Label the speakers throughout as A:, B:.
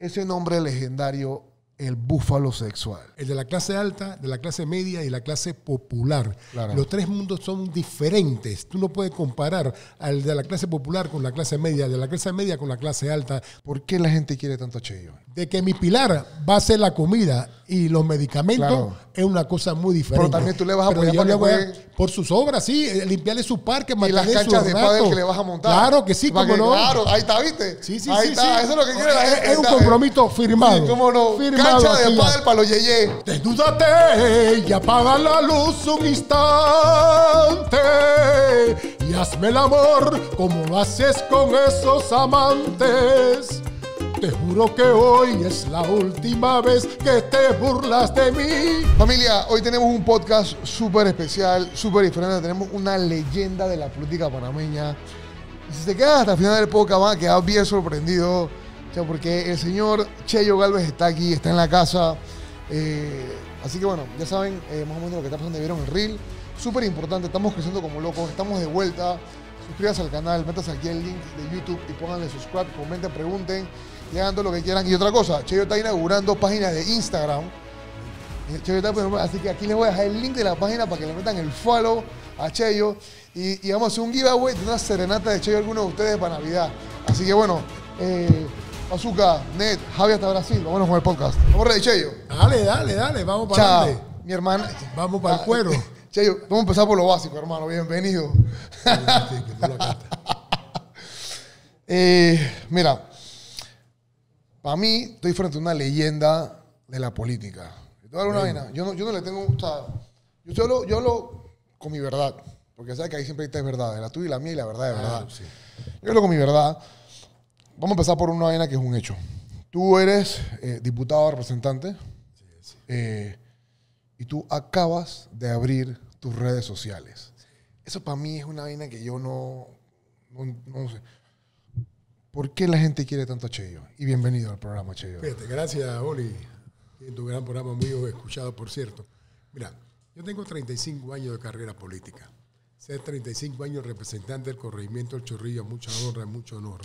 A: ese nombre legendario el búfalo sexual.
B: El de la clase alta, de la clase media y la clase popular.
A: Claro.
B: Los tres mundos son diferentes. Tú no puedes comparar al de la clase popular con la clase media, de la clase media con la clase alta.
A: ¿Por qué la gente quiere tanto Cheyo?
B: De que mi pilar va a ser la comida y los medicamentos
A: Claro.
B: es una cosa muy diferente.
A: Pero también tú le vas a apoyar
B: le voy a- por sus obras, sí, eh, limpiarle su parque,
A: Y las canchas de que le vas a montar.
B: Claro que sí, como no.
A: Claro, ahí está, ¿viste?
B: Sí, sí,
A: ahí
B: sí,
A: está,
B: sí.
A: eso es lo que quiere la
B: Es-
A: gente.
B: es un
A: está.
B: compromiso firmado.
A: Sí, cómo no.
B: Firmado
A: Cancha de pádel para los yeye.
B: Desnúdate y apaga la luz un instante y hazme el amor como lo haces con esos amantes. Te juro que hoy es la última vez que te burlas de mí.
A: Familia, hoy tenemos un podcast súper especial, súper diferente. Tenemos una leyenda de la política panameña. Si se quedan hasta el final del podcast van a quedar bien sorprendidos. Porque el señor Cheyo Galvez está aquí, está en la casa. Eh, así que bueno, ya saben eh, más o menos lo que está pasando. Vieron el reel. Súper importante, estamos creciendo como locos, estamos de vuelta. Suscríbanse al canal, métanse aquí el link de YouTube y pónganle subscribe, comenten, pregunten y hagan todo lo que quieran. Y otra cosa, Cheyo está inaugurando páginas de Instagram. Eh, poniendo- Así que aquí les voy a dejar el link de la página para que le metan el follow a Cheyo. Y, vamos a hacer un giveaway de una serenata de Cheyo a algunos de ustedes para Navidad. Así que bueno, Azuka, Ned, Javi hasta Brasil. Vámonos con el podcast. Vamos ready, Cheyo.
B: Dale, dale, dale, vamos para adelante.
A: Mi hermana.
B: Vamos para el
A: Ah,
B: cuero.
A: Cheyo, vamos a empezar por lo básico, hermano. Bienvenido. Eh, mira, para mí estoy frente a una leyenda de la política. Una vaina. Yo no, yo no le tengo. O sea, yo solo yo hablo con mi verdad. Porque sabes que ahí siempre hay tres verdades: la tuya y la mía y la verdad de verdad.
B: sí.
A: Yo hablo con mi verdad. Vamos a empezar por una vaina que es un hecho. Tú eres eh, diputado representante eh, y tú acabas de abrir tus redes sociales. Eso para mí es una vaina que yo no, no, no sé. ¿Por qué la gente quiere tanto a Cheyo? Y bienvenido al programa, Cheyo.
B: Fíjate, gracias, Oli. En tu gran programa, muy escuchado, por cierto. Mira, yo tengo 35 años de carrera política. Ser 35 años representante del corregimiento del Chorrillo, mucha honra, mucho honor.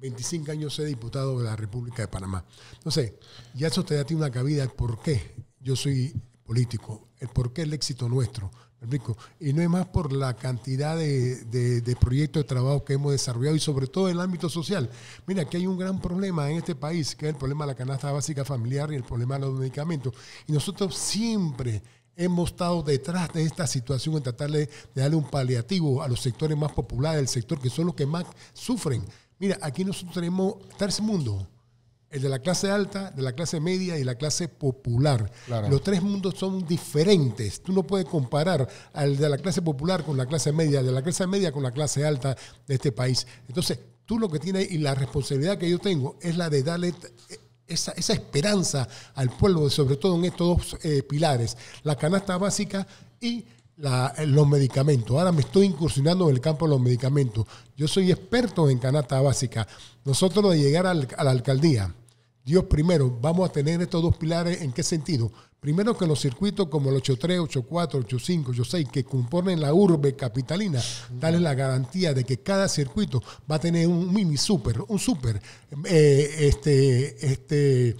B: 25 años ser diputado de la República de Panamá. Entonces, ya eso te da una cabida el por qué yo soy político, el por qué el éxito nuestro. ¿Me? Y no es más por la cantidad de, de- proyectos de trabajo que hemos desarrollado y sobre todo en el ámbito social. Mira, aquí hay un gran problema en este país, que es el problema de la canasta básica familiar y el problema de los medicamentos. Y nosotros siempre hemos estado detrás de esta situación en tratar de, darle un paliativo a los sectores más populares del sector, que son los que más sufren. Mira, aquí nosotros tenemos tercer mundo. El de la clase alta, de la clase media y la clase popular.
A: Claro.
B: Los tres mundos son diferentes. Tú no puedes comparar al de la clase popular con la clase media, de la clase media con la clase alta de este país. Entonces, tú lo que tienes y la responsabilidad que yo tengo es la de darle esa, esa esperanza al pueblo, sobre todo en estos dos eh, pilares, la canasta básica y la- los medicamentos. Ahora me estoy incursionando en el campo de los medicamentos. Yo soy experto en canasta básica. Nosotros de llegar a la alcaldía, Dios primero, vamos a tener estos dos pilares en qué sentido. Primero que los circuitos como el 83, 84, 85, 86 que componen la urbe capitalina, darle la garantía de que cada circuito va a tener un mini super, un super eh, este, este,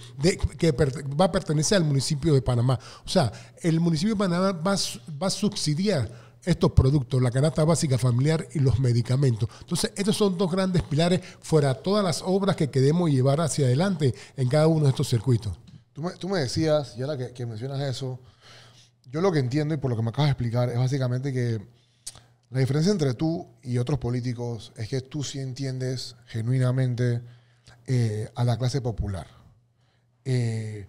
B: que va a pertenecer al municipio de Panamá. O sea, el municipio de Panamá va, va a subsidiar estos productos, la canasta básica familiar y los medicamentos. Entonces, estos son dos grandes pilares fuera todas las obras que queremos llevar hacia adelante en cada uno de estos circuitos.
A: Tú me, tú me decías, y ahora que, mencionas eso, yo lo que entiendo y por lo que me acabas de explicar es básicamente que la diferencia entre tú y otros políticos es que tú sí entiendes genuinamente eh, a la clase popular. Eh,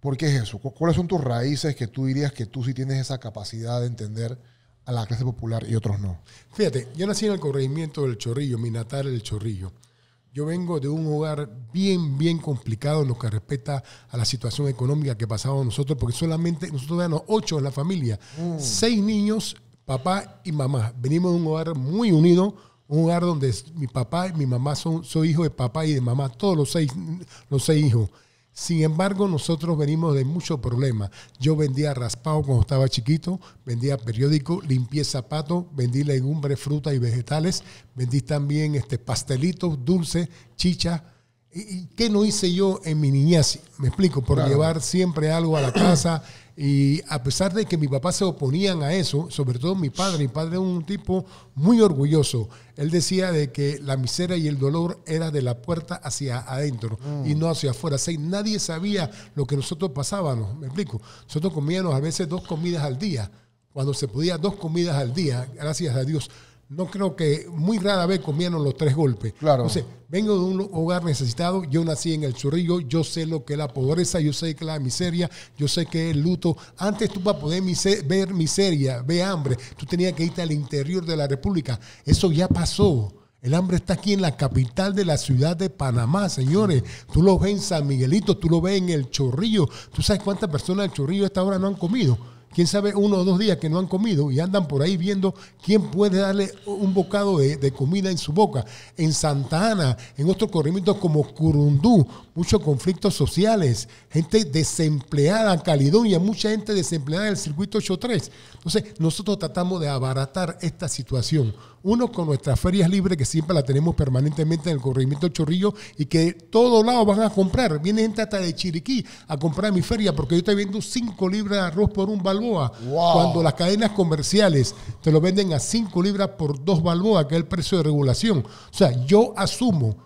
A: ¿Por qué es eso? ¿Cu- ¿Cuáles son tus raíces que tú dirías que tú sí tienes esa capacidad de entender a la clase popular y otros no?
B: Fíjate, yo nací en el corregimiento del Chorrillo, mi natal el Chorrillo. Yo vengo de un hogar bien, bien complicado en lo que respecta a la situación económica que pasábamos nosotros, porque solamente nosotros éramos ocho en la familia, seis niños, papá y mamá. Venimos de un hogar muy unido, un hogar donde mi papá y mi mamá son, soy hijo de papá y de mamá, todos los seis, los seis hijos. Sin embargo, nosotros venimos de muchos problemas. Yo vendía raspado cuando estaba chiquito, vendía periódico, limpié zapatos, vendí legumbres, frutas y vegetales, vendí también este, pastelitos, dulces, chicha. ¿Y, qué no hice yo en mi niñez? Me explico, por llevar siempre algo a la casa. Y a pesar de que mi papá se oponían a eso, sobre todo mi padre, mi padre era un tipo muy orgulloso. Él decía de que la miseria y el dolor era de la puerta hacia adentro y mm. no hacia afuera. O nadie sabía lo que nosotros pasábamos, me explico. Nosotros comíamos a veces dos comidas al día, cuando se podía dos comidas al día, gracias a Dios no creo que muy rara vez comieron los tres golpes.
A: Claro.
B: Entonces, vengo de un hogar necesitado, yo nací en el chorrillo, yo sé lo que es la pobreza, yo sé que es la miseria, yo sé que es el luto. Antes tú para poder ver miseria, ver hambre, tú tenías que irte al interior de la República. Eso ya pasó. El hambre está aquí en la capital de la ciudad de Panamá, señores. Tú lo ves en San Miguelito, tú lo ves en el Chorrillo. ¿Tú sabes cuántas personas del Chorrillo a esta hora no han comido? Quién sabe, uno o dos días que no han comido y andan por ahí viendo quién puede darle un bocado de, comida en su boca. En Santa Ana, en otros corrimientos como Curundú, muchos conflictos sociales, gente desempleada, Caledonia, mucha gente desempleada en el circuito 83. Entonces, nosotros tratamos de abaratar esta situación. Uno, con nuestras ferias libres, que siempre la tenemos permanentemente en el corregimiento Chorrillo y que todos lados van a comprar. Viene gente hasta de Chiriquí a comprar mi feria porque yo estoy viendo 5 libras de arroz por un balboa. Cuando las cadenas comerciales te lo venden a 5 libras por 2 balboa, que es el precio de regulación. O sea, yo asumo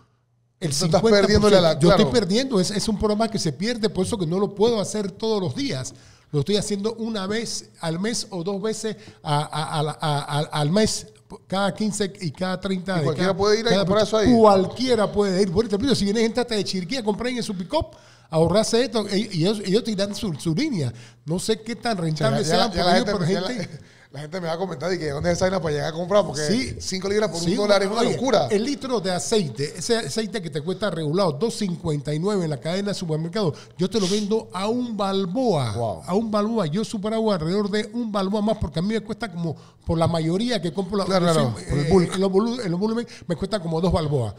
B: el 50%. Yo estoy perdiendo. Es, es un programa que se pierde, por eso que no lo puedo hacer todos los días. Lo estoy haciendo una vez al mes o dos veces al mes cada 15 y cada 30
A: ¿Y Cualquiera puede ir
B: a
A: comprar eso ahí.
B: Cualquiera puede ir. Por ejemplo, si viene gente hasta de Chiriquí a comprar en su pick-up, ahorrarse esto, y ellos, ellos te dan su, su, línea. No sé qué tan rentable sea
A: sea por gente la gente me va a comentar y que dónde es esa para llegar a comprar, porque 5 libras por un dólar es una locura.
B: El litro de aceite, ese aceite que te cuesta regulado 2.59 en la cadena de supermercado, yo te lo vendo a un balboa. A un balboa. Yo superado alrededor de un balboa más, porque a mí me cuesta como, por la mayoría que compro la,
A: claro,
B: eh, en, los volumen, me cuesta como dos balboas.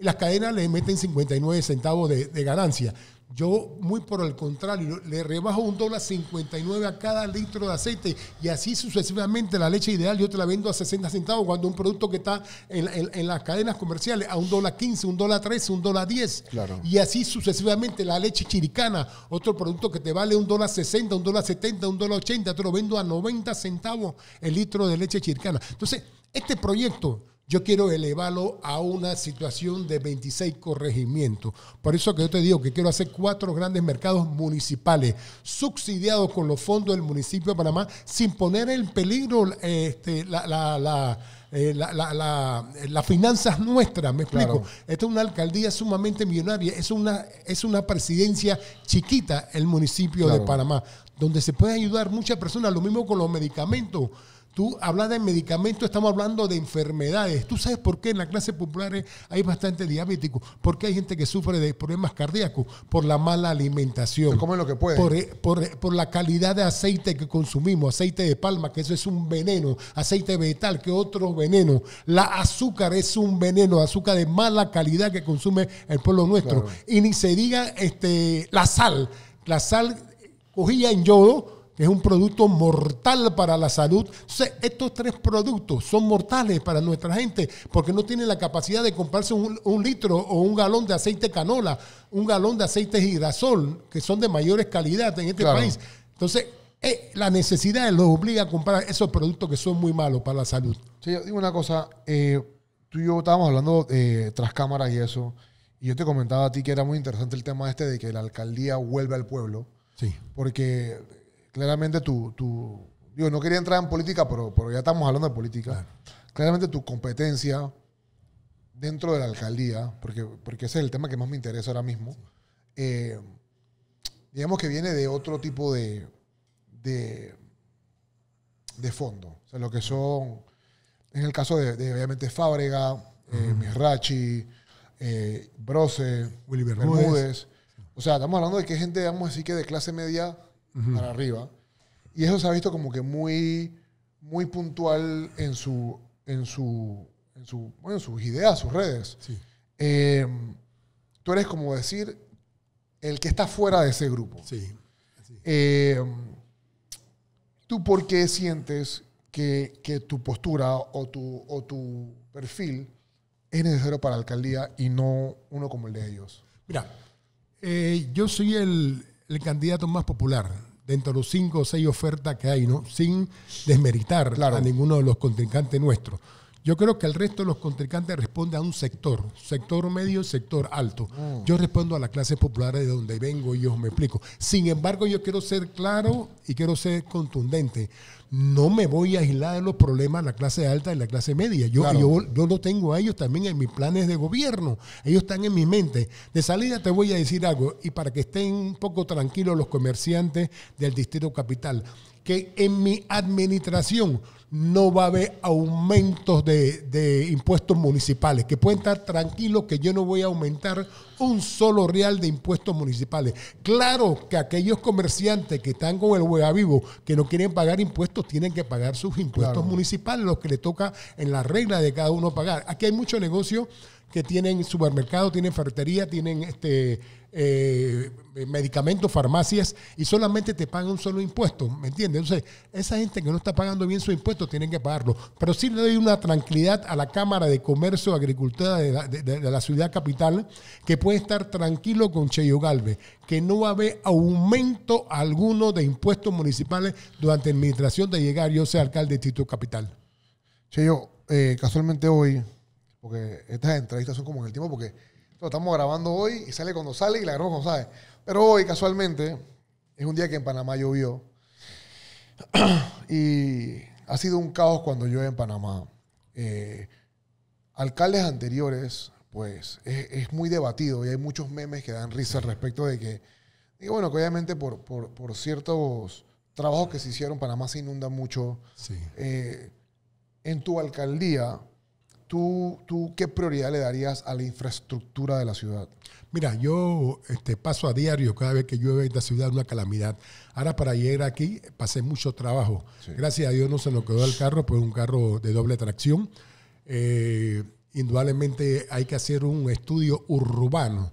B: Las cadenas le meten 59 centavos de, de ganancia. Yo, muy por el contrario, le rebajo un dólar 59 a cada litro de aceite y así sucesivamente la leche ideal yo te la vendo a 60 centavos cuando un producto que está en, las cadenas comerciales a un dólar 15, un dólar 13, un dólar 10. Y así sucesivamente la leche chiricana, otro producto que te vale un dólar 60, un dólar 70, un dólar 80, te lo vendo a 90 centavos el litro de leche chiricana. Entonces, este proyecto yo quiero elevarlo a una situación de 26 corregimientos. Por eso que yo te digo que quiero hacer cuatro grandes mercados municipales subsidiados con los fondos del municipio de Panamá sin poner en peligro este, la, eh, las finanzas nuestras, me explico. Esta es una alcaldía sumamente millonaria, es una, es una presidencia chiquita el municipio de Panamá, donde se puede ayudar muchas personas, lo mismo con los medicamentos. Tú hablas de medicamentos, estamos hablando de enfermedades. ¿Tú sabes por qué en la clase popular hay bastante diabético? Porque hay gente que sufre de problemas cardíacos por la mala alimentación.
A: Come lo que puede.
B: Por, eh, por, por, la calidad de aceite que consumimos, aceite de palma, que eso es un veneno, aceite vegetal, que otro veneno. La azúcar es un veneno, azúcar de mala calidad que consume el pueblo nuestro. Y ni se diga este, la sal. La sal cogía en yodo es un producto mortal para la salud. Estos tres productos son mortales para nuestra gente porque no tienen la capacidad de comprarse un, litro o un galón de aceite canola, un galón de aceite girasol, que son de mayores calidad en este país. Entonces, eh, la necesidad los obliga a comprar esos productos que son muy malos para la salud.
A: Sí, digo una cosa, eh, tú y yo estábamos hablando eh, tras cámaras y eso, y yo te comentaba a ti que era muy interesante el tema este de que la alcaldía vuelve al pueblo.
B: Sí.
A: Porque claramente tu, tu, digo, no quería entrar en política, pero, pero ya estamos hablando de política. Claramente tu competencia dentro de la alcaldía, porque, porque ese es el tema que más me interesa ahora mismo, eh, digamos que viene de otro tipo de, de, de fondo. O sea, lo que son, en el caso de, obviamente Fábrega, eh, Misrachi, eh, Brose,
B: Willy Bermúdez.
A: O sea, estamos hablando de que gente, digamos así, que de clase media para arriba. Y eso se ha visto como que muy, muy puntual en, su, en, su, en, su, bueno, sus ideas, sus redes. Eh, tú eres como decir el que está fuera de ese grupo.
B: Sí.
A: Eh, ¿Tú por qué sientes que, que, tu postura o tu, o tu perfil es necesario para la alcaldía y no uno como el de ellos?
B: Mira, eh, yo soy el, el candidato más popular dentro de los cinco o seis ofertas que hay, ¿no? Sin desmeritar
A: Claro.
B: a ninguno de los contrincantes nuestros. Yo creo que el resto de los contrincantes responde a un sector, sector medio, sector alto. Yo respondo a las clases populares de donde vengo y yo me explico. Sin embargo, yo quiero ser claro y quiero ser contundente. No me voy a aislar de los problemas de la clase alta y la clase media. Yo,
A: Claro.
B: yo, yo lo tengo a ellos también en mis planes de gobierno. Ellos están en mi mente. De salida te voy a decir algo, y para que estén un poco tranquilos los comerciantes del Distrito Capital, que en mi administración no va a haber aumentos de, de impuestos municipales, que pueden estar tranquilos que yo no voy a aumentar un solo real de impuestos municipales. Claro que aquellos comerciantes que están con el hueá vivo, que no quieren pagar impuestos, tienen que pagar sus impuestos
A: Claro.
B: municipales, los que le toca en la regla de cada uno pagar. Aquí hay muchos negocios que tienen supermercado, tienen ferretería, tienen este eh, medicamentos, farmacias y solamente te pagan un solo impuesto, ¿me entiendes? Entonces, esa gente que no está pagando bien su impuesto tienen que pagarlo. Pero sí le doy una tranquilidad a la Cámara de Comercio Agricultura de la, ciudad capital que puede estar tranquilo con Cheyo Galvez, que no va a haber aumento alguno de impuestos municipales durante la administración de llegar yo sea alcalde de Tito Capital.
A: Che, yo, eh, casualmente hoy, porque estas entrevistas son como en el tiempo, porque lo estamos grabando hoy y sale cuando sale y la grabamos cuando sale. Pero hoy, casualmente, es un día que en Panamá llovió. y ha sido un caos cuando llueve en Panamá. Eh, alcaldes anteriores, pues, es, es muy debatido y hay muchos memes que dan risa al respecto de que, y bueno, que obviamente por, por, por ciertos trabajos que se hicieron, Panamá se inunda mucho.
B: Sí.
A: Eh, en tu alcaldía, ¿tú, ¿tú qué prioridad le darías a la infraestructura de la ciudad?
B: Mira, yo este, paso a diario cada vez que llueve en esta ciudad una calamidad. Ahora para llegar aquí pasé mucho trabajo.
A: Sí.
B: Gracias a Dios no se nos quedó el carro, pues un carro de doble tracción. Eh, indudablemente hay que hacer un estudio urbano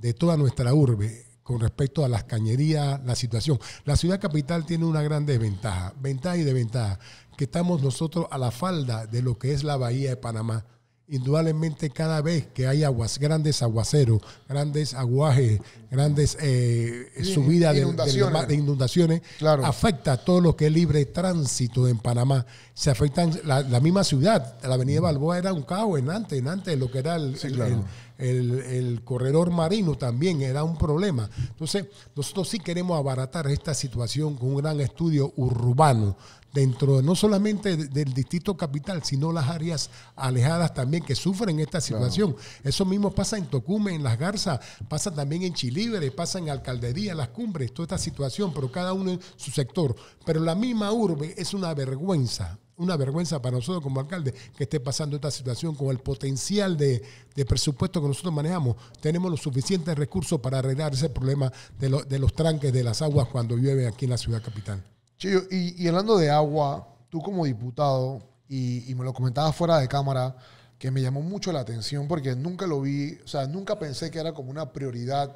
B: de toda nuestra urbe con respecto a las cañerías, la situación. La ciudad capital tiene una gran desventaja, ventaja y desventaja, que estamos nosotros a la falda de lo que es la bahía de Panamá. Indudablemente cada vez que hay aguas, grandes aguaceros, grandes aguajes, grandes eh, subidas de,
A: inundaciones.
B: de inundaciones,
A: Claro.
B: afecta a todo lo que es libre tránsito en Panamá. Se afectan la, la misma ciudad. La avenida Balboa era un caos en antes, en antes de lo que era el,
A: Sí,
B: el-
A: claro.
B: el- el- el corredor marino también era un problema. Entonces, nosotros sí queremos abaratar esta situación con un gran estudio urbano dentro de- no solamente de- del distrito capital, sino las áreas alejadas también que sufren esta situación. Eso mismo pasa en Tocume, en Las Garzas, pasa también en Chilibre, pasa en Alcaldería, Las Cumbres, toda esta situación, pero cada uno en su sector. Pero la misma urbe es una vergüenza una vergüenza para nosotros como alcalde que esté pasando esta situación con el potencial de, de presupuesto que nosotros manejamos. Tenemos los suficientes recursos para arreglar ese problema de, lo- de los tranques de las aguas cuando llueve aquí en la ciudad capital.
A: Chillo, y, y hablando de agua, tú como diputado, y, y me lo comentabas fuera de cámara, que me llamó mucho la atención porque nunca lo vi, o sea, nunca pensé que era como una prioridad,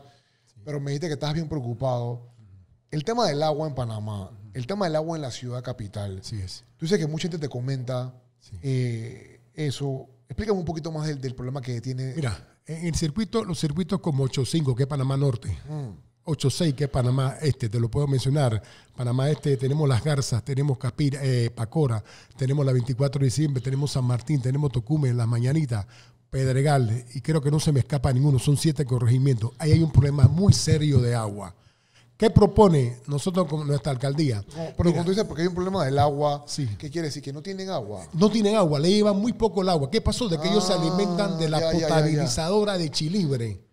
A: pero me dijiste que estás bien preocupado. El tema del agua en Panamá, el tema del agua en la ciudad capital.
B: Así es.
A: Tú dices que mucha gente te comenta
B: Sí.
A: eh, eso. Explícame un poquito más del, del problema que tiene.
B: Mira, en el circuito, los circuitos como 85, que es Panamá Norte,
A: Mm,
B: 86, que es Panamá Este, te lo puedo mencionar. Panamá Este, tenemos Las Garzas, tenemos Capira, eh, Pacora, tenemos la 24 de diciembre, tenemos San Martín, tenemos Tocumen, Las Mañanitas, Pedregal, y creo que no se me escapa ninguno, son siete corregimientos. Ahí hay un problema muy serio de agua. ¿Qué propone nosotros como nuestra alcaldía?
A: no, pero cuando dices porque hay un problema del agua,
B: Sí.
A: ¿qué quiere decir? Que no tienen agua.
B: No tienen agua, le llevan muy poco el agua. ¿Qué pasó? De que ellos se
A: Ah,
B: alimentan de la
A: ya, ya, ya, ya.
B: potabilizadora de Chilibre.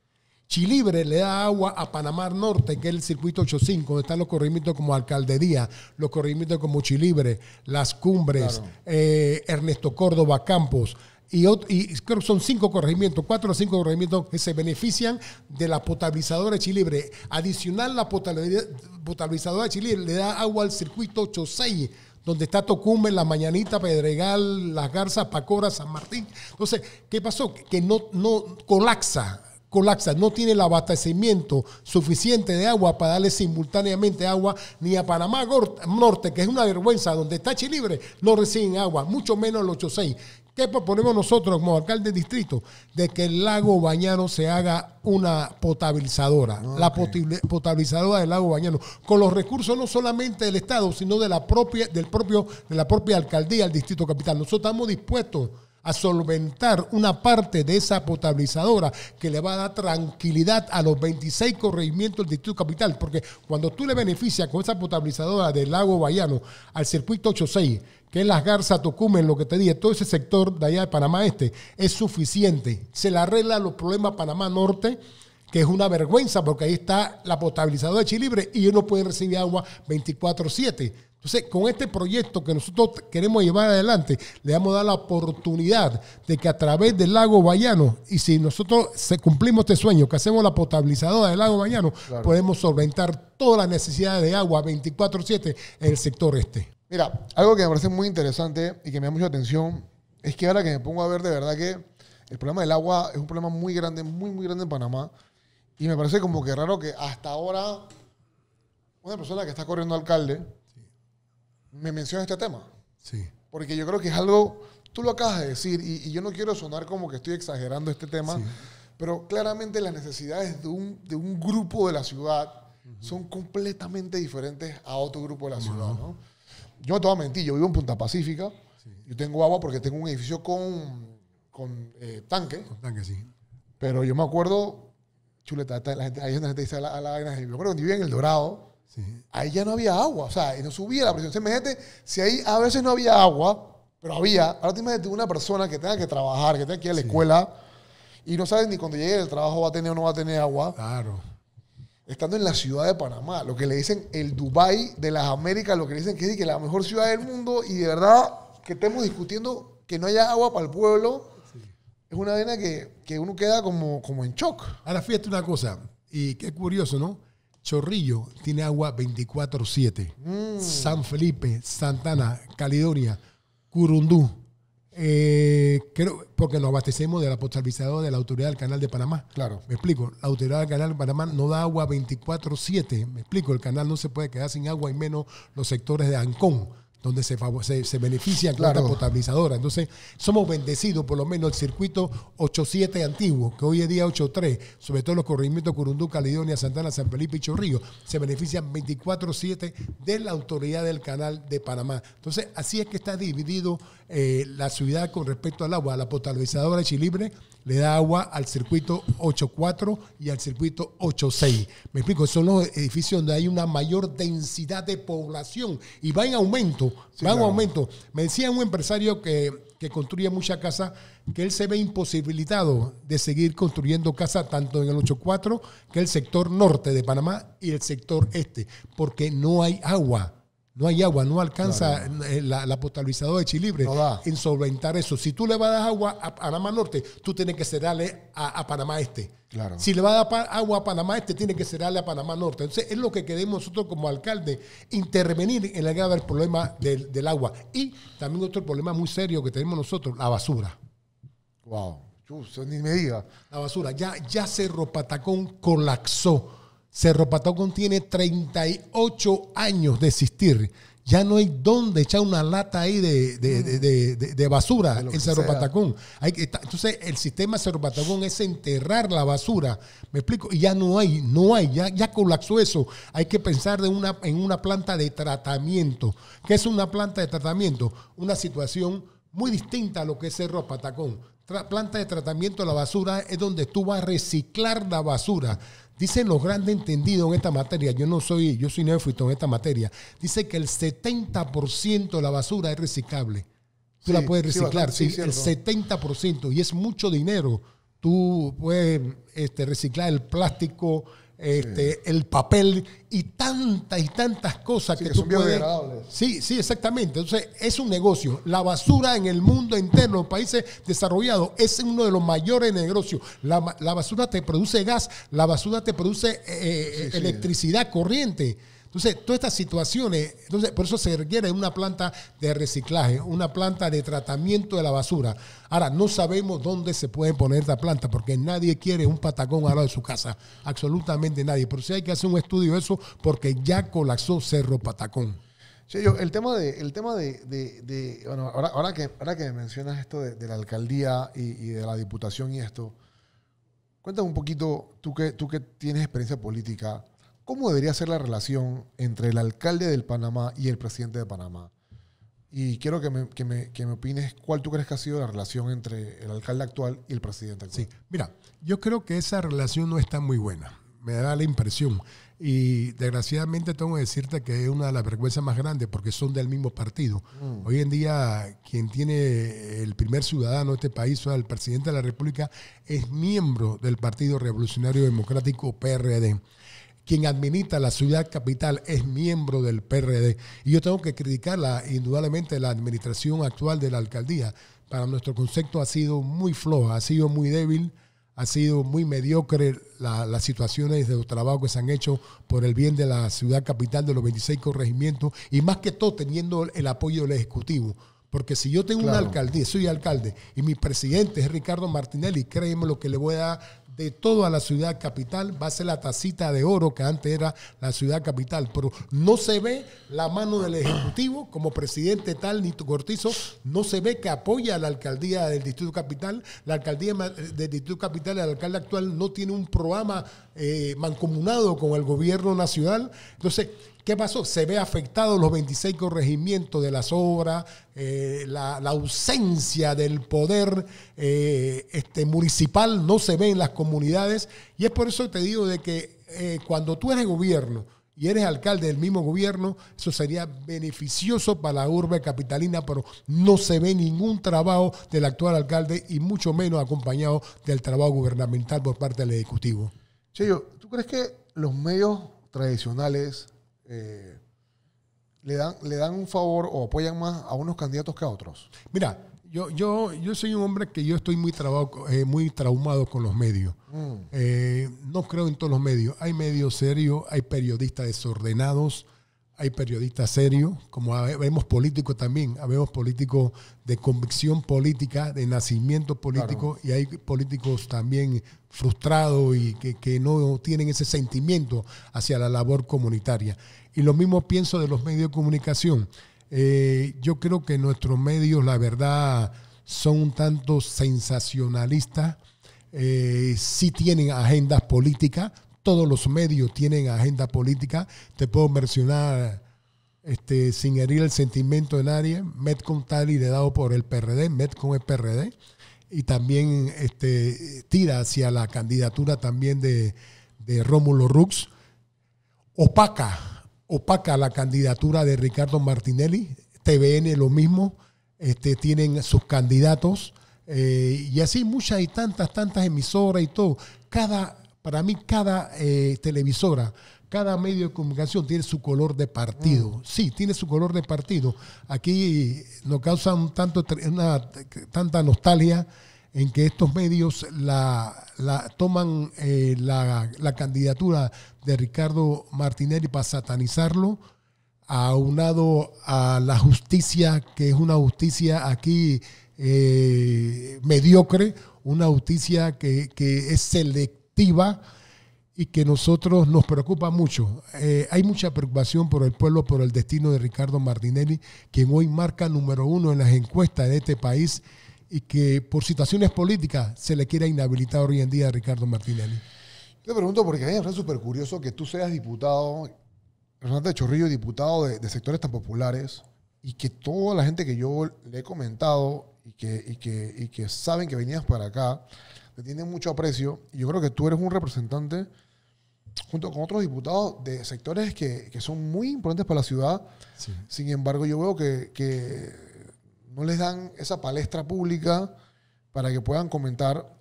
B: Chilibre le da agua a Panamá Norte, que es el circuito 85, donde están los corregimientos como Alcaldería, los corregimientos como Chilibre, Las Cumbres,
A: Claro.
B: eh, Ernesto Córdoba Campos. Y, y creo que son cinco corregimientos, cuatro o cinco corregimientos que se benefician de la potabilizadora de Chilibre. Adicional, la potabilizadora de Chilibre le da agua al circuito 86 donde está Tocumen, La Mañanita, Pedregal, Las Garzas, Pacora, San Martín. Entonces, ¿qué pasó? Que no, no colapsa, colapsa, no tiene el abastecimiento suficiente de agua para darle simultáneamente agua ni a Panamá Norte, que es una vergüenza, donde está Chilibre, no reciben agua, mucho menos el 86. ¿Qué proponemos nosotros como alcalde de distrito? De que el lago Bañano se haga una potabilizadora, la potabilizadora del lago Bañano, con los recursos no solamente del Estado, sino de la propia, del propio, de la propia alcaldía del distrito capital. Nosotros estamos dispuestos a solventar una parte de esa potabilizadora que le va a dar tranquilidad a los 26 corregimientos del Distrito Capital, porque cuando tú le beneficias con esa potabilizadora del lago Bayano al circuito 86, que es las Garzas, Tocumen, lo que te dije, todo ese sector de allá de Panamá Este, es suficiente. Se le arregla los problemas Panamá Norte, que es una vergüenza porque ahí está la potabilizadora de Chilibre y ellos no pueden recibir agua 24-7. Entonces, con este proyecto que nosotros queremos llevar adelante, le vamos a dar la oportunidad de que a través del lago Bayano, y si nosotros cumplimos este sueño, que hacemos la potabilizadora del lago Bayano, podemos solventar todas las necesidades de agua 24-7 en el sector este.
A: Mira, algo que me parece muy interesante y que me da mucha atención es que ahora que me pongo a ver de verdad que el problema del agua es un problema muy grande, muy, muy grande en Panamá. Y me parece como que raro que hasta ahora una persona que está corriendo alcalde me menciona este tema.
B: Sí.
A: Porque yo creo que es algo, tú lo acabas de decir, y, yo no quiero sonar como que estoy exagerando este tema, pero claramente las necesidades de un, de un grupo de la ciudad son completamente diferentes a otro grupo de la ciudad. ¿no? Yo no te voy a mentir, yo vivo en Punta Pacífica, yo tengo agua porque tengo un edificio con, con eh, tanque.
B: Con tanque, sí.
A: Pero yo me acuerdo, chuleta, la gente, ahí es donde la gente dice a la, la, me acuerdo cuando vivía en El Dorado, Ahí ya no había agua, o sea, y no subía la presión. imagínate, si ahí a veces no había agua, pero había, ahora te imagínate una persona que tenga que trabajar, que tenga que ir a la escuela, y no sabes ni cuando llegue el trabajo va a tener o no va a tener agua.
B: Claro.
A: Estando en la ciudad de Panamá, lo que le dicen el Dubai de las Américas, lo que le dicen que es que la mejor ciudad del mundo, y de verdad que estemos discutiendo que no haya agua para el pueblo, es una vena que, que, uno queda como, como en shock.
B: Ahora fíjate una cosa, y qué curioso, ¿no? Chorrillo tiene agua 24-7. Mm. San Felipe, Santana, Caledonia, Curundú. Eh, porque nos abastecemos de la potabilizadora de la Autoridad del Canal de Panamá.
A: Claro.
B: Me explico. La Autoridad del Canal de Panamá no da agua 24-7. Me explico. El canal no se puede quedar sin agua y menos los sectores de Ancón donde se, se, se benefician con la potabilizadora. Entonces, somos bendecidos, por lo menos el circuito 8.7 antiguo, que hoy es día 8.3, sobre todo los corregimientos Curundú, Caledonia, Santana, San Felipe y Chorrillo, se benefician 24.7 de la autoridad del canal de Panamá. Entonces, así es que está dividido eh, la ciudad con respecto al agua. La potabilizadora de Chilibre le da agua al circuito 8.4 y al circuito 8.6. Me explico, son los edificios donde hay una mayor densidad de población y va en aumento, va en aumento. Me decía un empresario que, construye mucha casa que él se ve imposibilitado de seguir construyendo casa tanto en el 8.4 que el sector norte de Panamá y el sector este, porque no hay agua. No hay agua, no alcanza eh, la, potabilizadora de Chilibre en solventar eso. Si tú le vas a dar agua a Panamá Norte, tú tienes que cerrarle a, Panamá Este.
A: Claro.
B: Si le vas a dar agua a Panamá Este, tienes que cerrarle a Panamá Norte. Entonces, es lo que queremos nosotros como alcalde, intervenir en la grave del problema del, agua. Y también otro problema muy serio que tenemos nosotros, la basura.
A: Wow, ni me diga.
B: La basura. Ya, ya Cerro Patacón colapsó Cerro Patacón tiene 38 años de existir. Ya no hay dónde echar una lata ahí de, basura en Cerro Patacón. Hay entonces, el sistema Cerro Patacón es enterrar la basura. ¿Me explico? Y ya no hay, no hay, ya, ya colapsó eso. Hay que pensar de una, en una planta de tratamiento. ¿Qué es una planta de tratamiento? Una situación muy distinta a lo que es Cerro Patacón. planta de tratamiento de la basura es donde tú vas a reciclar la basura Dicen los grandes entendidos en esta materia, yo no soy, yo soy neófito en esta materia, dice que el 70% de la basura es reciclable. Tú la puedes reciclar, sí, el 70%, y es mucho dinero. Tú puedes este, reciclar el plástico, este, el papel y tantas y tantas cosas que, tú
A: son puedes.
B: Sí, sí, exactamente. Entonces, es un negocio. La basura en el mundo entero, en los países desarrollados, es uno de los mayores negocios. La, basura te produce gas, la basura te produce eh, eh, electricidad, corriente. Entonces, todas estas situaciones, entonces, por eso se requiere una planta de reciclaje, una planta de tratamiento de la basura. Ahora, no sabemos dónde se puede poner esta planta, porque nadie quiere un patacón al lado de su casa. Absolutamente nadie. Pero sí hay que hacer un estudio de eso, porque ya colapsó Cerro Patacón.
A: Sí, yo, el tema de, el tema de, de- bueno, ahora, que, ahora que mencionas esto de, la alcaldía y, y de la diputación y esto, cuéntame un poquito, tú que, tú que tienes experiencia política, ¿cómo debería ser la relación entre el alcalde del Panamá y el presidente de Panamá? Y quiero que me, que me, que me opines cuál tú crees que ha sido la relación entre el alcalde actual y el presidente actual.
B: Sí, mira, yo creo que esa relación no está muy buena. Me da la impresión. Y desgraciadamente tengo que decirte que es una de las vergüenzas más grandes porque son del mismo partido. Hoy en día quien tiene el primer ciudadano de este país, o sea, el presidente de la República, es miembro del Partido Revolucionario Democrático PRD quien administra la ciudad capital es miembro del PRD. Y yo tengo que criticarla, indudablemente, la administración actual de la alcaldía. Para nuestro concepto ha sido muy floja, ha sido muy débil, ha sido muy mediocre la- las situaciones de los trabajos que se han hecho por el bien de la ciudad capital, de los 26 corregimientos, y más que todo teniendo el apoyo del Ejecutivo. Porque si yo tengo una alcaldía, soy alcalde, y mi presidente es Ricardo Martinelli, créeme lo que le voy a dar de todo a la ciudad capital, va a ser la tacita de oro que antes era la ciudad capital. Pero no se ve la mano del Ejecutivo como presidente tal, ni Cortizo, no se ve que apoya a la alcaldía del Distrito Capital. La alcaldía ma- del Distrito Capital, el alcalde actual, no tiene un programa eh, mancomunado con el gobierno nacional. Entonces, ¿Qué pasó? Se ve afectado los 26 corregimientos de las obras, eh, la, la ausencia del poder eh, este, municipal no se ve en las comunidades y es por eso que te digo de que eh, cuando tú eres gobierno y eres alcalde del mismo gobierno, eso sería beneficioso para la urbe capitalina, pero no se ve ningún trabajo del actual alcalde y mucho menos acompañado del trabajo gubernamental por parte del Ejecutivo.
A: Cheyo, ¿tú crees que los medios tradicionales eh, le, dan, le dan un favor o apoyan más a unos candidatos que a otros?
B: Mira, yo, yo, yo soy un hombre que yo estoy muy, trabado, eh, muy traumado con los medios. Eh, no creo en todos los medios. Hay medios serios, hay periodistas desordenados, hay periodistas serios, como vemos políticos también, vemos políticos de convicción política, de nacimiento político, y hay políticos también frustrados y que, que no tienen ese sentimiento hacia la labor comunitaria. Y lo mismo pienso de los medios de comunicación. Eh, yo creo que nuestros medios, la verdad, son un tanto sensacionalistas, eh, sí tienen agendas políticas, todos los medios tienen agenda política. Te puedo mencionar, este, sin herir el sentimiento de nadie, Metcon está liderado por el PRD, Metcon es PRD, y también este, tira hacia la candidatura también de, de Rómulo Rux. Opaca, opaca la candidatura de Ricardo Martinelli, TVN lo mismo, este, tienen sus candidatos, eh, y así muchas y tantas, tantas emisoras y todo. Cada, para mí, cada eh, televisora, cada medio de comunicación tiene su color de partido. Sí, tiene su color de partido. Aquí nos causa un tanto, una, tanta nostalgia en que estos medios la, la toman eh, la, la candidatura de Ricardo Martinelli para satanizarlo, aunado a la justicia, que es una justicia aquí eh, mediocre, una justicia que, que es y que nosotros nos preocupa mucho. Eh, hay mucha preocupación por el pueblo, por el destino de Ricardo Martinelli, quien hoy marca número uno en las encuestas de este país y que por situaciones políticas se le quiera inhabilitar hoy en día a Ricardo Martinelli.
A: Te pregunto porque a mí me parece súper curioso que tú seas diputado, de Chorrillo, diputado de, de sectores tan populares y que toda la gente que yo le he comentado y que, y que, y que saben que venías para acá, te tienen mucho aprecio. Y yo creo que tú eres un representante, junto con otros diputados, de sectores que, que son muy importantes para la ciudad. Sin embargo, yo veo que, que no les dan esa palestra pública para que puedan comentar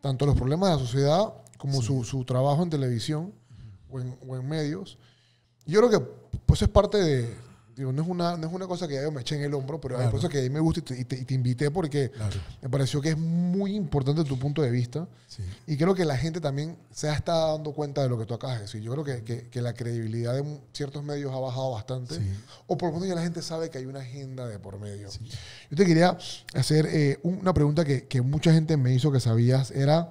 A: tanto los problemas de la sociedad como su, su trabajo en televisión o, en, o en medios. Y yo creo que pues es parte de, digo, no es una, no es una cosa que yo me eché en el hombro, pero
B: Claro.
A: hay cosas que a mí me gusta y te, y te- y te invité porque
B: Claro.
A: me pareció que es muy importante tu punto de vista.
B: Sí.
A: Y creo que la gente también se ha estado dando cuenta de lo que tú acabas de decir. Yo creo que, que- que la credibilidad de ciertos medios ha bajado bastante.
B: Sí.
A: O por lo menos ya la gente sabe que hay una agenda de por medio. Yo te quería hacer eh, una pregunta que, que mucha gente me hizo que sabías. Era,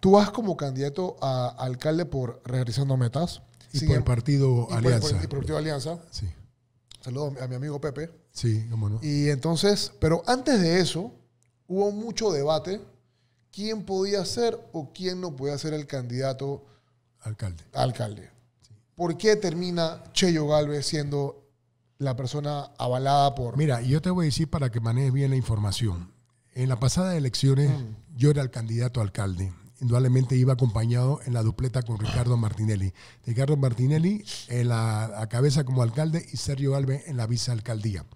A: tú vas como candidato a alcalde por Regresando Metas.
B: Y
A: Sin
B: por el
A: em-
B: partido
A: y por-
B: Alianza.
A: por- y por el Partido Alianza.
B: Sí.
A: Saludos a mi amigo Pepe.
B: Sí, cómo no.
A: Y entonces, pero antes de eso, hubo mucho debate quién podía ser o quién no podía ser el candidato
B: Alcalde.
A: alcalde. ¿Por qué termina Cheyo Galvez siendo la persona avalada por...
B: Mira, yo te voy a decir para que manejes bien la información. En las pasadas elecciones, yo era el candidato a alcalde. Indudablemente iba acompañado en la dupleta con Ricardo Martinelli. Ricardo Martinelli en la a cabeza como alcalde y Sergio Galvez en la vicealcaldía.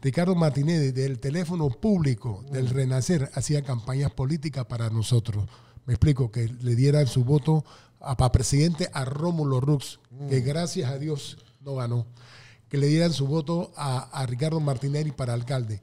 B: Ricardo Martinelli del teléfono público del Renacer hacía campañas políticas para nosotros. Me explico, que le dieran su voto a, para presidente a Rómulo Rux, que gracias a Dios no ganó. Que le dieran su voto a, a Ricardo Martinelli para alcalde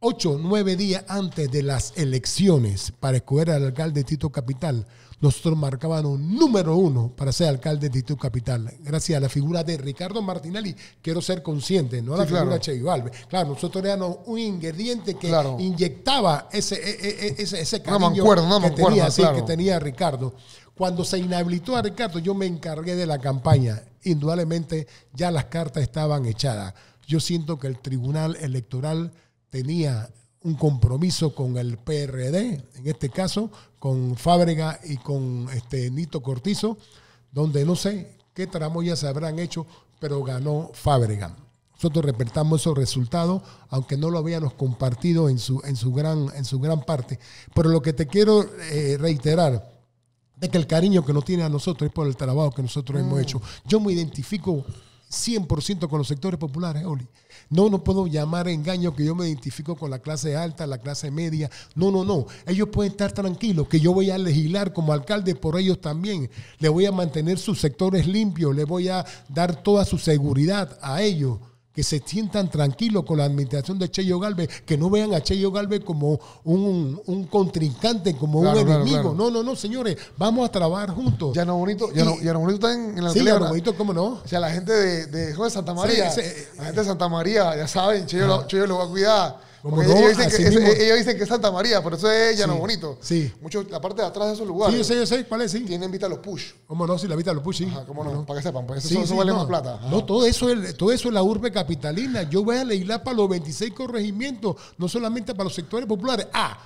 B: ocho o nueve días antes de las elecciones para escoger al alcalde de Tito Capital, nosotros marcábamos número uno para ser alcalde de Tito Capital, gracias a la figura de Ricardo Martinelli. Quiero ser consciente, no a la
A: Sí, claro.
B: figura de Che Galvez. Claro, nosotros éramos un ingrediente que
A: Claro.
B: inyectaba ese, e- e- ese, ese
A: Una
B: cariño que, tenía, sí, que tenía Ricardo. Cuando se inhabilitó a Ricardo, yo me encargué de la campaña. Indudablemente ya las cartas estaban echadas. Yo siento que el Tribunal Electoral tenía un compromiso con el PRD, en este caso con Fábrega y con este Nito Cortizo, donde no sé qué tramoyas se habrán hecho, pero ganó Fábrega. Nosotros respetamos esos resultados, aunque no lo habíamos compartido en su, en su, gran, en su gran parte. Pero lo que te quiero eh, reiterar, de que el cariño que nos tiene a nosotros es por el trabajo que nosotros hemos hecho. Yo me identifico 100% con los sectores populares, Oli. No, no puedo llamar engaño que yo me identifico con la clase alta, la clase media. No, no, no. Ellos pueden estar tranquilos, que yo voy a legislar como alcalde por ellos también. Le voy a mantener sus sectores limpios, le voy a dar toda su seguridad a ellos que se sientan tranquilos con la administración de Cheyo Galvez, que no vean a Cheyo Galvez como un, un contrincante, como
A: Claro,
B: un
A: claro,
B: enemigo.
A: claro.
B: No, no, no, señores, vamos a trabajar juntos.
A: Ya no bonito, ya
B: Y-
A: no, ya no bonito está en, en la
B: sí, ya
A: ¿verdad?
B: bonito, ¿cómo no?
A: O sea, la gente de, de, ¿cómo es? Santa María,
B: Sí,
A: la gente de Santa María, ya saben, Cheyo, Cheyo lo va a cuidar.
B: ¿Cómo
A: Porque
B: no?
A: ellos, dicen que, es-
B: mismo.
A: ellos dicen que es Santa María, por eso es Llano
B: Sí,
A: Bonito.
B: sí.
A: Mucho, la parte de atrás de esos
B: Sí,
A: lugares
B: yo sé, yo sé, ¿cuál es? Sí.
A: tienen vista a los push.
B: ¿Cómo no? Si la vista lo puse, sí.
A: Ajá, ¿Cómo no? Para que sepan, pues eso,
B: Sí,
A: eso
B: sí,
A: vale
B: no.
A: más plata. Ajá.
B: No, todo eso, es, todo eso es la urbe capitalina. Yo voy a legislar para los 26 corregimientos, no solamente para los sectores populares. Ah,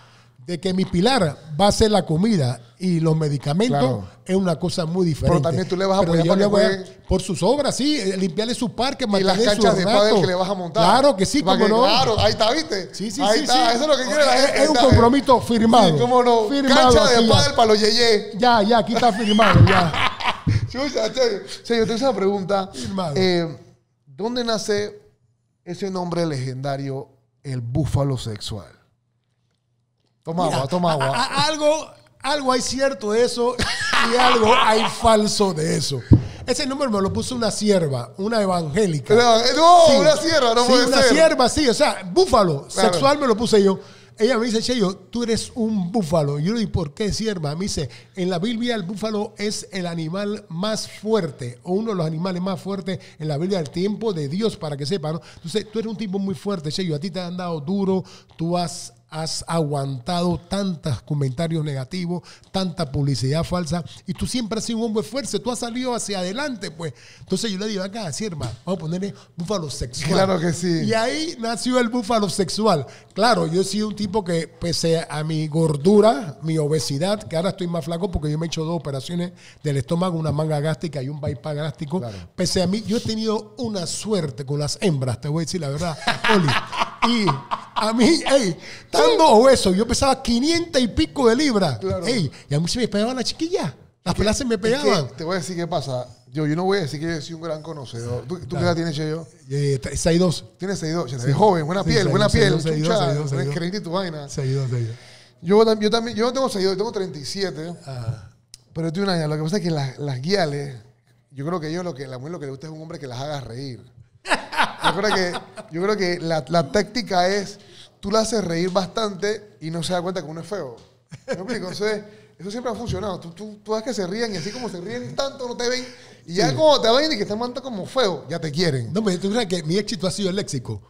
B: de que mi pilar va a ser la comida y los medicamentos
A: Claro.
B: es una cosa muy diferente.
A: Pero también tú le vas a apoyar
B: le voy a- por sus obras, sí, eh, limpiarle sus parques,
A: y las canchas de
B: ratos.
A: que le vas a montar.
B: Claro que sí, como no.
A: Claro, ahí está, ¿viste?
B: Sí, sí,
A: ahí
B: sí,
A: está,
B: sí.
A: eso es lo que quiere la gente.
B: es un
A: está-
B: compromiso firmado.
A: Sí, cómo no.
B: Firmado
A: Cancha de pádel para los yeye.
B: Ya, ya, aquí está firmado, ya.
A: Chucha, che. Sí, yo tengo esa pregunta.
B: Firmado.
A: Eh, ¿Dónde nace ese nombre legendario, el búfalo sexual? Toma
B: Mira,
A: agua, toma agua.
B: a- algo, algo hay cierto de eso y algo hay falso de eso. Ese número me lo puso una sierva, una evangélica.
A: Eh, no,
B: Sí.
A: una sierva, no
B: sí,
A: puede
B: una
A: ser.
B: sierva, sí. O sea, búfalo,
A: Claro.
B: sexual me lo puse yo. Ella me dice, Cheyo, tú eres un búfalo. Yo le digo, ¿por qué sierva? Me dice, en la Biblia el búfalo es el animal más fuerte, o uno de los animales más fuertes en la Biblia del tiempo de Dios, para que sepan. ¿no? Entonces, tú eres un tipo muy fuerte, Cheyo. A ti te han dado duro, tú has has aguantado tantos comentarios negativos, tanta publicidad falsa, y tú siempre has sido un hombre fuerte, tú has salido hacia adelante, pues. Entonces yo le digo, acá, sierva, vamos a ponerle búfalo sexual.
A: Claro que sí.
B: Y ahí nació el búfalo sexual. Claro, yo he sido un tipo que, pese a mi gordura, mi obesidad, que ahora estoy más flaco porque yo me he hecho dos operaciones del estómago, una manga gástrica y un bypass gástrico.
A: Claro.
B: Pese a mí, yo he tenido una suerte con las hembras, te voy a decir la verdad, Oli. Y a mí, ey, estando obeso, yo pesaba 500 y pico de libras.
A: Claro.
B: Ey, y a mí se me pegaban las chiquillas. Las pelas se me
A: Es que
B: pegaban.
A: te voy a decir qué pasa. Yo, yo no voy a decir que yo soy un gran conocedor. ¿Tú, tú qué edad tienes, Cheyo?
B: Eh, 6'2".
A: Tienes seguidores. Ya te ves joven, buena
B: Sí,
A: piel, buena
B: seguidor,
A: piel.
B: seguidor,
A: chucha,
B: seguidor,
A: eres
B: seguidor.
A: creyente y tu vaina.
B: 6'2", 6'2".
A: Yo, yo también, yo no tengo seguidores, tengo 37.
B: Ah.
A: Pero tengo una. Lo que pasa es que las, las guiales, yo creo que ellos lo que la mujer lo que le gusta es un hombre que las haga reír. Yo creo que, yo creo que la, la táctica es, tú la haces reír bastante y no se da cuenta que uno es feo. ¿Me explico? Entonces, eso siempre ha funcionado. Tú, tú, tú das que se ríen y así como se ríen tanto, no te ven. Y ya como te ven y que te mandan como feo, ya te quieren.
B: No, pero tú sabes que mi éxito ha sido el léxico.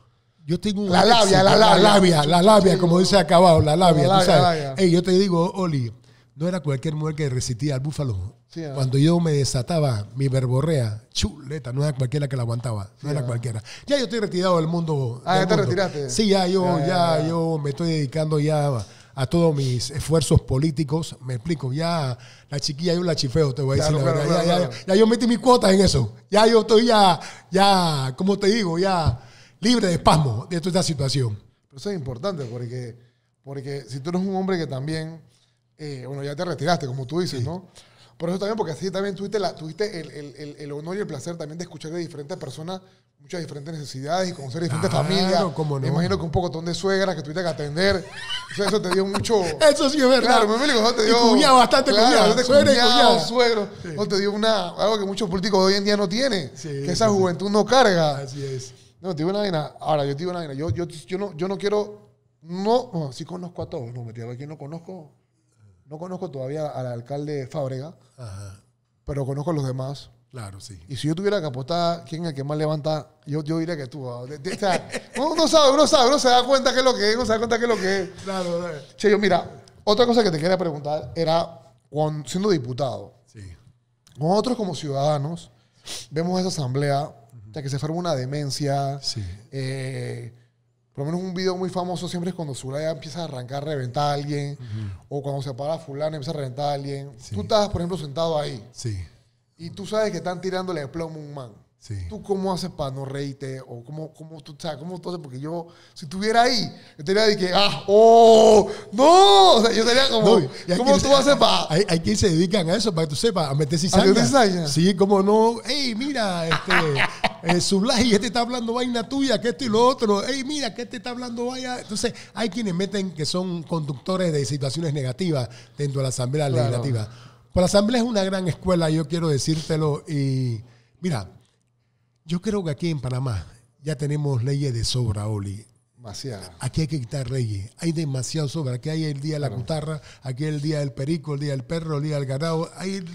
B: Yo tengo un
A: La labia,
B: léxico,
A: la labia.
B: la labia, la labia, como dice acabado, la labia.
A: La
B: tú
A: labia,
B: sabes.
A: la labia.
B: Ey, yo te digo, Oli, no era cualquier mujer que resistía al búfalo.
A: Sí.
B: Cuando yo me desataba mi verborrea, chuleta, no era cualquiera que la aguantaba, no era cualquiera. Ya yo estoy retirado del mundo.
A: Ah,
B: del
A: ya te retiraste.
B: Sí, ya yo,
A: Ya,
B: ya,
A: ya, ya.
B: yo me estoy dedicando ya a, todos mis esfuerzos políticos. Me explico, ya la chiquilla yo la chifeo, te voy a
A: Claro,
B: decir la
A: claro,
B: verdad.
A: claro,
B: ya, ya- yo metí mis cuotas en eso. Ya yo estoy ya, ya, como te digo, ya libre de espasmo de toda esta situación.
A: Pero eso es importante porque, porque si tú eres un hombre que también, eh, bueno, ya te retiraste, como tú dices, ¿no? Por eso también, porque así también tuviste, la, tuviste el, el- el- el honor y el placer también de escuchar de diferentes personas muchas diferentes necesidades y conocer diferentes
B: Claro,
A: familias.
B: cómo no.
A: Me imagino que un poco de suegras que tuviste que atender. O sea, eso te dio mucho...
B: Eso sí es verdad.
A: Claro, me eso te dio...
B: cuñado, bastante
A: claro,
B: cuñado,
A: bastante cuñado, suegro. Eso te dio una, algo que muchos políticos de hoy en día no tienen.
B: Sí,
A: que esa
B: sí, sí.
A: juventud no carga.
B: Así es.
A: No, te digo una vaina. Ahora, yo te digo una vaina. Yo, yo, yo, no, yo no quiero. No, no, sí conozco a todos. No, mentira, aquí no conozco. No conozco todavía al alcalde Fábrega,
B: Ajá.
A: pero conozco a los demás.
B: Claro, sí.
A: Y si yo tuviera que apostar quién es el que más levanta, yo, yo diría que tú. ah. O sea, uno, sabe, uno sabe, uno se da cuenta qué es lo que es, uno se da cuenta qué es lo que es.
B: Claro, claro.
A: Che, yo, mira, otra cosa que te quería preguntar era, cuando, siendo diputado,
B: Sí.
A: nosotros como ciudadanos vemos esa asamblea, o sea, que se forma una demencia,
B: Sí.
A: eh, por lo menos un video muy famoso siempre es cuando Zulaya empieza a arrancar, a reventar a alguien, o cuando se para fulano empieza a reventar a alguien.
B: Sí.
A: Tú estás, por ejemplo, sentado ahí,
B: Sí.
A: y tú sabes que están tirándole de plomo a un man.
B: Sí.
A: ¿Tú cómo haces para no reírte? ¿O cómo, cómo tú, o sea, cómo tú haces? Porque yo, si estuviera ahí, yo estaría de que, ¡ah! ¡Oh! ¡No! O sea, yo estaría como,
B: No,
A: ¿cómo
B: quien-
A: tú haces para...?
B: Hay, hay quienes se dedican a eso, para que tú sepas, a meter
A: ¿A
B: cizaña.
A: meter cizaña?
B: Sí, como no. Ey, mira, este, eh, Zulay, este está hablando vaina tuya, que esto y lo otro. Ey, mira, que este está hablando vaina. Entonces, hay quienes meten que son conductores de situaciones negativas dentro de la Asamblea
A: Claro.
B: Legislativa. Pues la Asamblea es una gran escuela, yo quiero decírtelo. Y mira, yo creo que aquí en Panamá ya tenemos leyes de sobra, Oli.
A: Demasiado.
B: Aquí hay que quitar leyes. Hay demasiado sobra. Aquí hay el día de la cutarra, aquí hay el día del perico, el día del perro, el día del ganado. Hay el,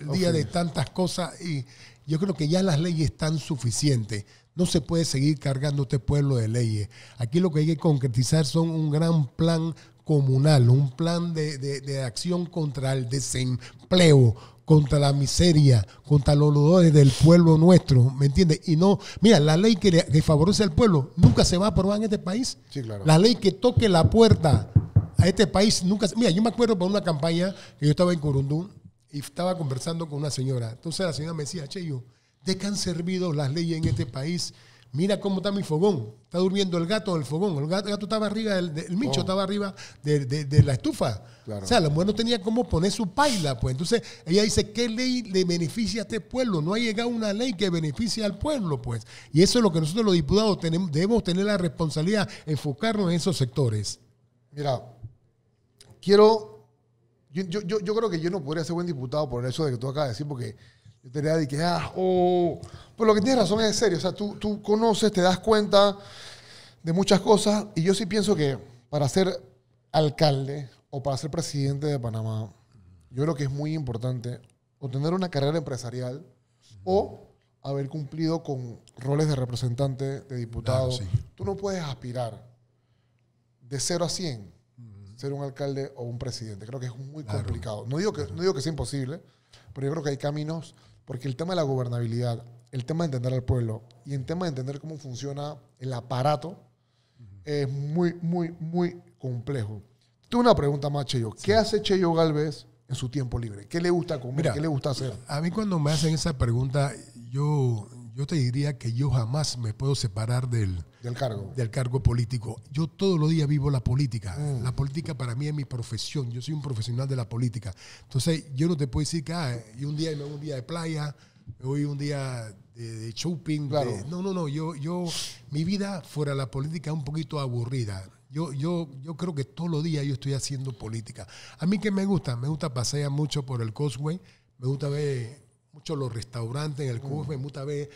B: el día de tantas cosas y yo creo que ya las leyes están suficientes. No se puede seguir cargando este pueblo de leyes. Aquí lo que hay que concretizar son un gran plan comunal, un plan de, de- de acción contra el desempleo, contra la miseria, contra los dolores del pueblo nuestro, ¿me entiendes? Y no, mira, la ley que, que favorece al pueblo nunca se va a aprobar en este país.
A: Sí, claro.
B: La ley que toque la puerta a este país nunca. se- Mira, yo me acuerdo por una campaña que yo estaba en Corundú y estaba conversando con una señora. Entonces la señora me decía, Cheyo, ¿de qué han servido las leyes en este país? Mira cómo está mi fogón. Está durmiendo el gato en el fogón. El gato, el gato estaba arriba, del, del- el micho
A: Oh.
B: estaba arriba de, de- de la estufa.
A: Claro.
B: O sea, la mujer no tenía cómo poner su paila. Pues. Entonces ella dice, ¿qué ley le beneficia a este pueblo? No ha llegado una ley que beneficie al pueblo. pues Y eso es lo que nosotros los diputados tenemos, debemos tener la responsabilidad, enfocarnos en esos sectores.
A: Mira, quiero. Yo, yo, yo, yo creo que yo no podría ser buen diputado por eso de que tú acabas de decir, porque yo te de que, ah, oh. Pero lo que tienes razón es serio. O sea, tú, tú conoces, te das cuenta de muchas cosas. Y yo sí pienso que para ser alcalde o para ser presidente de Panamá, yo creo que es muy importante o tener una carrera empresarial o haber cumplido con roles de representante, de diputado.
B: Claro, sí.
A: Tú no puedes aspirar de 0 a 100 ser un alcalde o un presidente. Creo que es muy
B: Claro.
A: complicado. No digo, que, no digo que sea imposible, pero yo creo que hay caminos, porque el tema de la gobernabilidad, el tema de entender al pueblo y el tema de entender cómo funciona el aparato es muy, muy, muy complejo. Tengo una pregunta más, Cheyo. ¿Qué hace Cheyo Galvez en su tiempo libre? ¿Qué le gusta comer?
B: Mira,
A: ¿Qué le gusta hacer?
B: A mí cuando me hacen esa pregunta, yo, yo te diría que yo jamás me puedo separar del,
A: Del cargo.
B: del cargo político. Yo todos los días vivo la política.
A: Mm.
B: La política para mí es mi profesión. Yo soy un profesional de la política. Entonces, yo no te puedo decir que ah, y un día me voy un día de playa, me voy un día de, de shopping. de- no, no, no. Yo, yo, mi vida fuera de la política es un poquito aburrida. Yo, yo, yo creo que todos los días yo estoy haciendo política. A mí que me gusta, me gusta pasear mucho por el Causeway, me gusta ver mucho los restaurantes en el Causeway, me gusta ver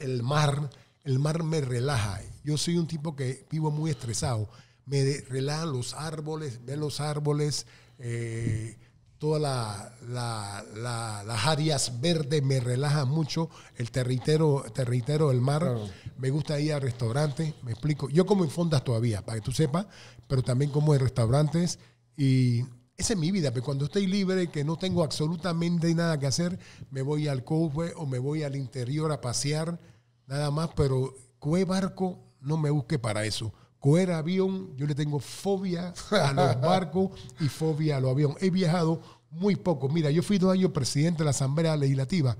B: el, mar. El mar me relaja. Yo soy un tipo que vivo muy estresado. Me de- relajan los árboles, ver los árboles, eh, todas la, la- la- las áreas verdes me relajan mucho. El territorio, territorio del mar.
A: Claro.
B: Me gusta ir a restaurantes, me explico. Yo como en fondas todavía, para que tú sepas, pero también como en restaurantes. Y esa es mi vida, pero cuando estoy libre, que no tengo absolutamente nada que hacer, me voy al cobre o me voy al interior a pasear, nada más, pero coger barco, no me busque para eso. Coger avión, yo le tengo fobia a los barcos y fobia a los aviones. He viajado muy poco. Mira, yo fui dos años presidente de la Asamblea Legislativa.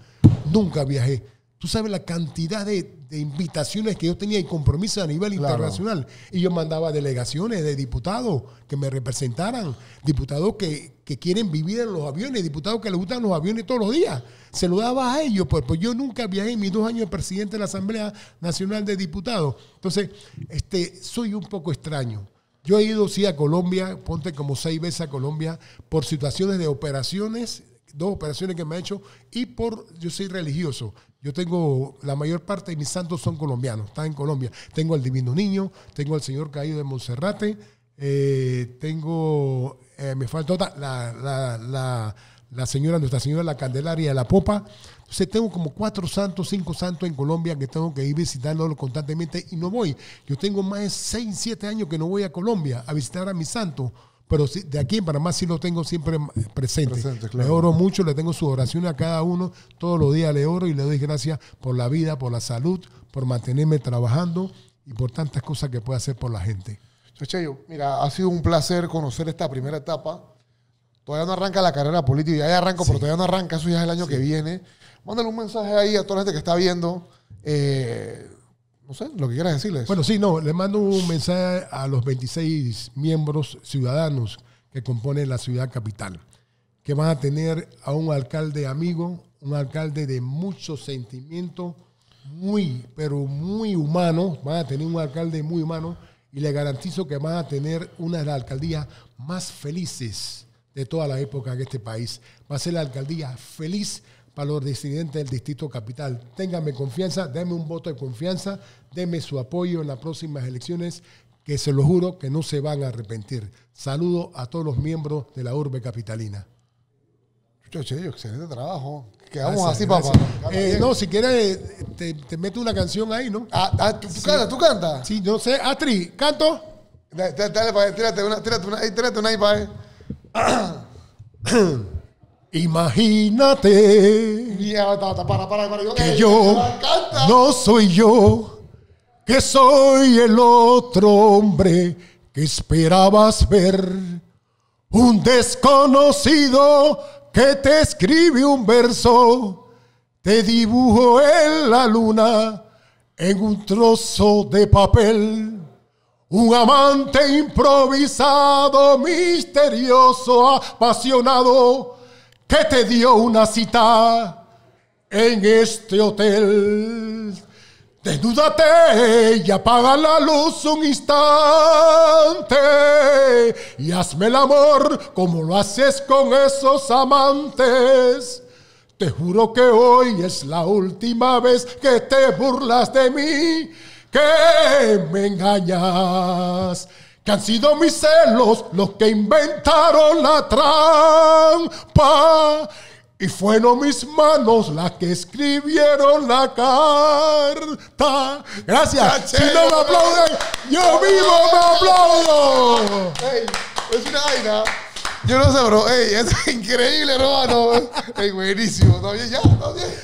B: Nunca viajé. Tú sabes la cantidad de, de invitaciones que yo tenía y compromisos a nivel
A: Claro.
B: internacional. Y yo mandaba delegaciones de diputados que me representaran, diputados que, que quieren vivir en los aviones, diputados que les gustan los aviones todos los días. Se lo daba a ellos, pues, pues yo nunca viajé en mis dos años de presidente de la Asamblea Nacional de Diputados. Entonces, este, soy un poco extraño. Yo he ido, sí, a Colombia, ponte como seis veces a Colombia, por situaciones de operaciones, dos operaciones que me ha hecho, y por, yo soy religioso. Yo tengo, la mayor parte de mis santos son colombianos, están en Colombia. Tengo al Divino Niño, tengo al Señor Caído de Monserrate, eh, tengo, eh, me falta otra, la, la, la, la señora, Nuestra Señora la Candelaria de la Popa. Entonces tengo como cuatro santos, cinco santos en Colombia que tengo que ir visitándolos constantemente y no voy. Yo tengo más de seis, siete años que no voy a Colombia a visitar a mis santos. Pero sí, de aquí en Panamá sí lo tengo siempre presente.
A: Presente, claro.
B: Le oro mucho, le tengo su oración a cada uno. Todos los días le oro y le doy gracias por la vida, por la salud, por mantenerme trabajando y por tantas cosas que puede hacer por la gente.
A: Cheyo, mira, ha sido un placer conocer esta primera etapa. Todavía no arranca la carrera política, ya arranco, pero todavía no arranca, eso ya es el año que viene. Mándale un mensaje ahí a toda la gente que está viendo. eh, no sé, lo que quieras decirles.
B: Bueno, sí, no, le mando un mensaje a los 26 miembros ciudadanos que componen la ciudad capital, que van a tener a un alcalde amigo, un alcalde de mucho sentimiento, muy, pero muy humano, van a tener un alcalde muy humano y le garantizo que van a tener una de las alcaldías más felices de toda la época de este país. Va a ser la alcaldía feliz para los residentes del Distrito Capital. Ténganme confianza, denme un voto de confianza, denme su apoyo en las próximas elecciones, que se lo juro que no se van a arrepentir. Saludo a todos los miembros de la urbe capitalina.
A: Cheyo, excelente trabajo. Quedamos
B: Gracias,
A: así, papá.
B: Eh, no, si quieres, te, te meto una canción ahí, ¿no?
A: Ah, ah, ¿tú, tú cantas? ¿Tú cantas?
B: Sí, no sé. Atri, ¿canto?
A: Dale, dale, dale, pa' ahí, tírate una, tírate una, ahí, tírate una ahí, pa' ahí.
B: Imagínate
A: Mierda, para, para, para, para. Yo,
B: que yo no soy yo, que soy el otro hombre que esperabas ver. Un desconocido que te escribe un verso, te dibujo en la luna en un trozo de papel. Un amante improvisado, misterioso, apasionado, que te dio una cita en este hotel. Desnúdate y apaga la luz un instante y hazme el amor como lo haces con esos amantes. Te juro que hoy es la última vez que te burlas de mí, que me engañas. Que han sido mis celos los que inventaron la trampa. Y fueron mis manos las que escribieron la carta. Gracias. Si no me aplauden, yo mismo me aplaudo.
A: Ey, es una vaina. Yo no sé, bro. Ey, es increíble, hermano. Ey, buenísimo. ¿Está bien ya? ¿Está bien?